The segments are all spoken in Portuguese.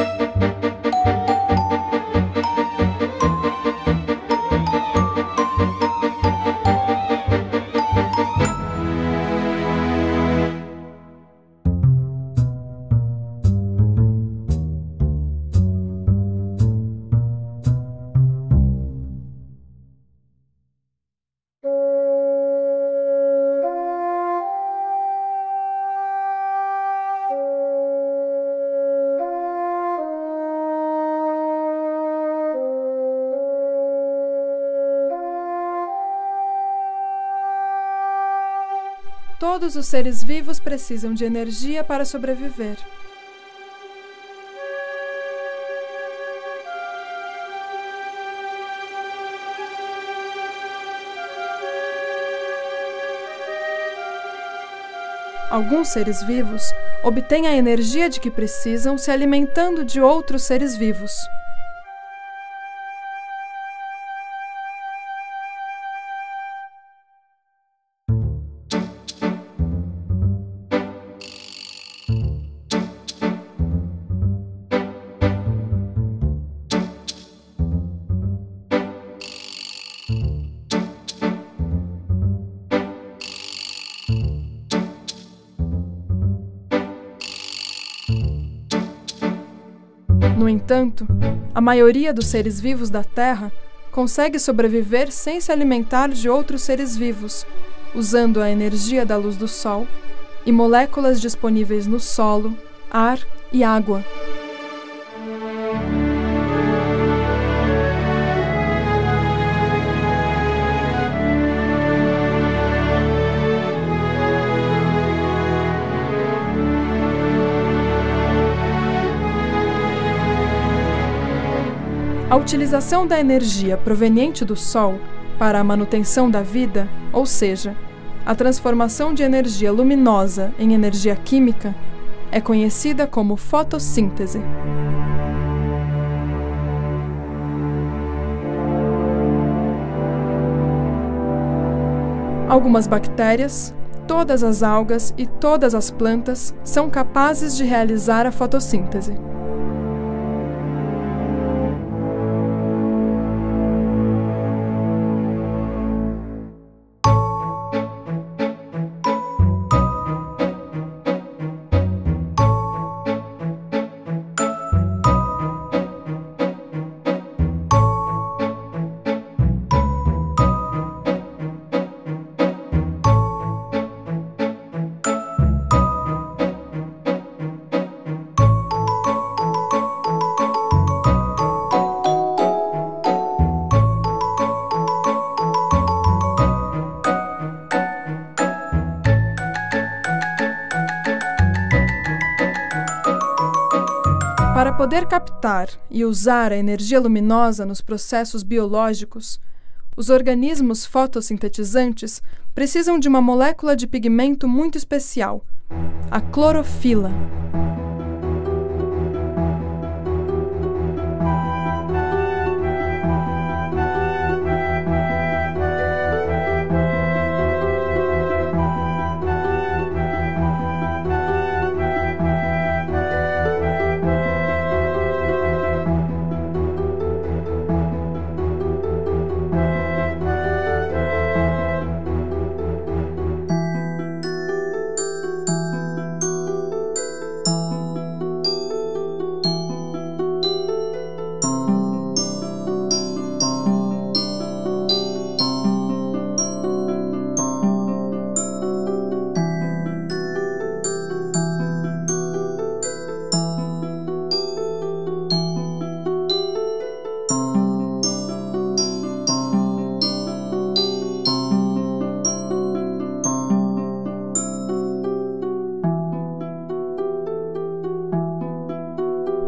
Música Todos os seres vivos precisam de energia para sobreviver. Alguns seres vivos obtêm a energia de que precisam se alimentando de outros seres vivos. No entanto, a maioria dos seres vivos da Terra consegue sobreviver sem se alimentar de outros seres vivos, usando a energia da luz do Sol e moléculas disponíveis no solo, ar e água. A utilização da energia proveniente do Sol para a manutenção da vida, ou seja, a transformação de energia luminosa em energia química, é conhecida como fotossíntese. Algumas bactérias, todas as algas e todas as plantas são capazes de realizar a fotossíntese. Poder captar e usar a energia luminosa nos processos biológicos, os organismos fotossintetizantes precisam de uma molécula de pigmento muito especial, a clorofila.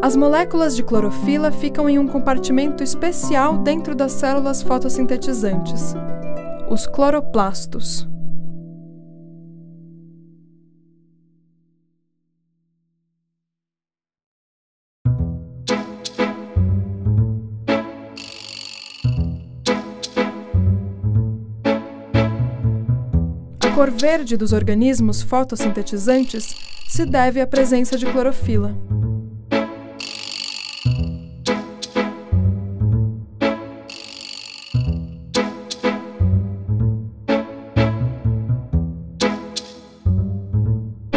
As moléculas de clorofila ficam em um compartimento especial dentro das células fotossintetizantes, os cloroplastos. A cor verde dos organismos fotossintetizantes se deve à presença de clorofila.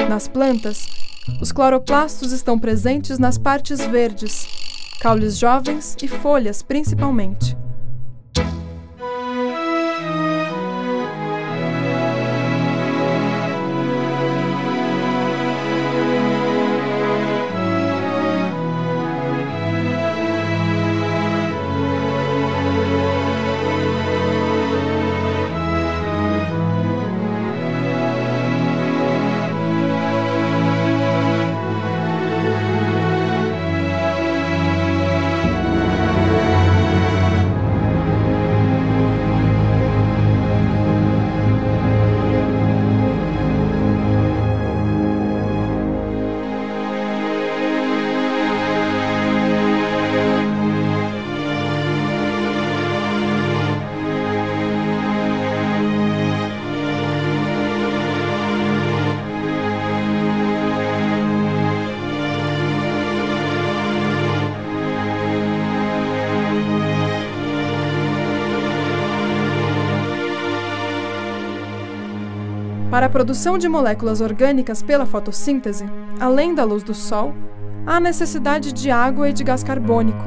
Nas plantas, os cloroplastos estão presentes nas partes verdes, caules jovens e folhas principalmente. Para a produção de moléculas orgânicas pela fotossíntese, além da luz do sol, há necessidade de água e de gás carbônico.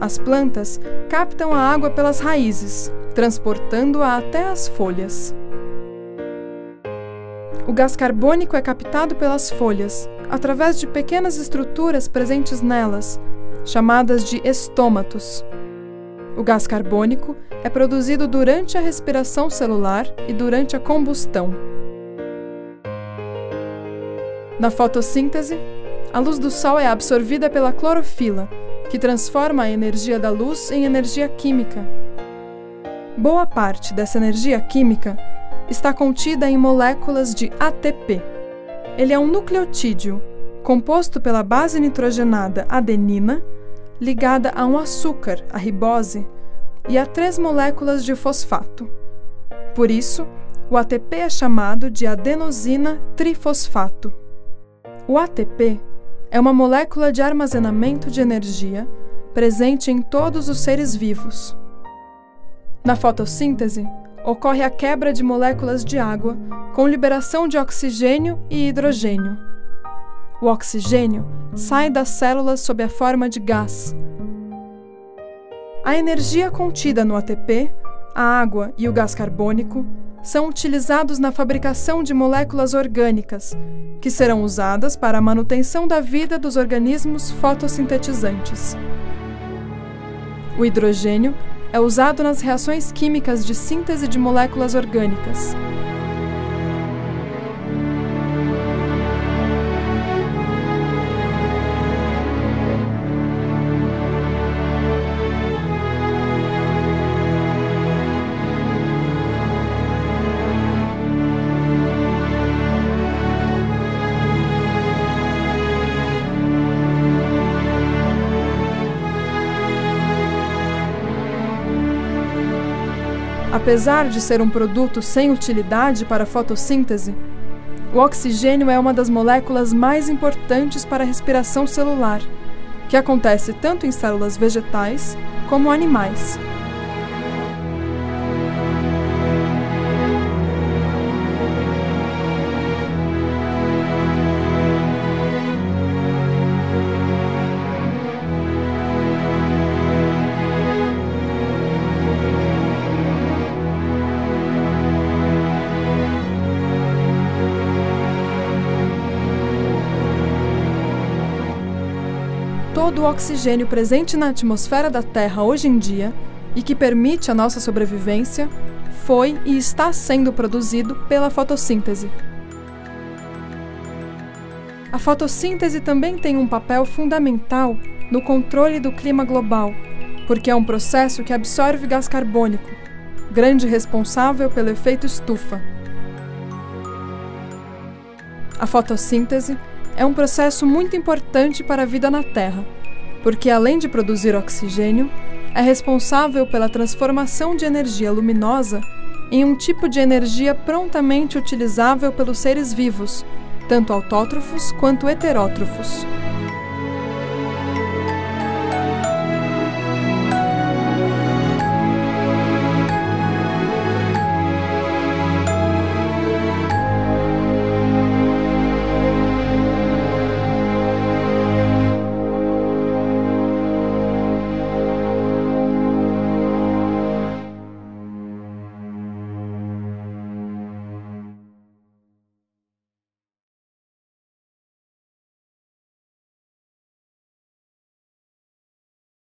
As plantas captam a água pelas raízes, transportando-a até as folhas. O gás carbônico é captado pelas folhas através de pequenas estruturas presentes nelas, chamadas de estômatos. O gás carbônico é produzido durante a respiração celular e durante a combustão. Na fotossíntese, a luz do sol é absorvida pela clorofila, que transforma a energia da luz em energia química. Boa parte dessa energia química está contida em moléculas de ATP. Ele é um nucleotídeo, composto pela base nitrogenada adenina ligada a um açúcar, a ribose, e a três moléculas de fosfato. Por isso, o ATP é chamado de adenosina trifosfato. O ATP é uma molécula de armazenamento de energia presente em todos os seres vivos. Na fotossíntese, ocorre a quebra de moléculas de água com liberação de oxigênio e hidrogênio. O oxigênio sai das células sob a forma de gás. A energia contida no ATP, a água e o gás carbônico são utilizados na fabricação de moléculas orgânicas, que serão usadas para a manutenção da vida dos organismos fotossintetizantes. O hidrogênio é usado nas reações químicas de síntese de moléculas orgânicas. Apesar de ser um produto sem utilidade para a fotossíntese, o oxigênio é uma das moléculas mais importantes para a respiração celular, que acontece tanto em células vegetais como animais. Todo o oxigênio presente na atmosfera da Terra hoje em dia e que permite a nossa sobrevivência foi e está sendo produzido pela fotossíntese. A fotossíntese também tem um papel fundamental no controle do clima global, porque é um processo que absorve gás carbônico, grande responsável pelo efeito estufa. A fotossíntese é um processo muito importante para a vida na Terra, porque além de produzir oxigênio, é responsável pela transformação de energia luminosa em um tipo de energia prontamente utilizável pelos seres vivos, tanto autótrofos quanto heterótrofos.